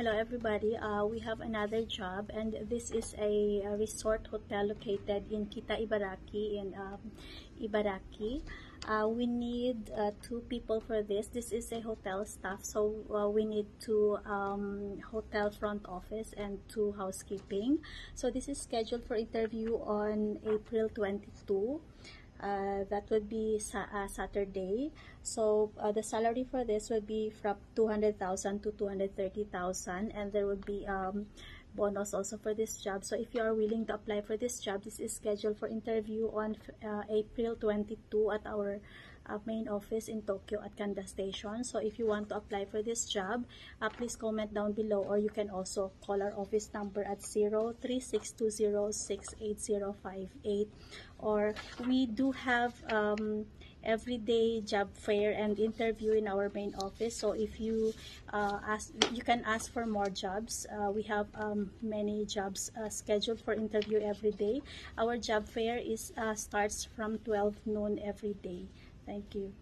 Hello everybody. Uh, we have another job and this is a, a resort hotel located in Kita Ibaraki in um, Ibaraki. Uh, we need uh, two people for this. This is a hotel staff so uh, we need two um, hotel front office and two housekeeping. So this is scheduled for interview on April 22 uh, that would be sa uh, Saturday. So uh, the salary for this would be from 200,000 to 230,000 and there would be um, bonus also for this job. So if you are willing to apply for this job, this is scheduled for interview on uh, April 22 at our uh, main office in Tokyo at Kanda Station. So if you want to apply for this job, uh, please comment down below or you can also call our office number at 03620680058 or we do have um, everyday job fair and interview in our main office. So if you uh, ask you can ask for more jobs. Uh, we have um, many jobs uh, scheduled for interview every day. Our job fair is uh, starts from 12 noon every day thank you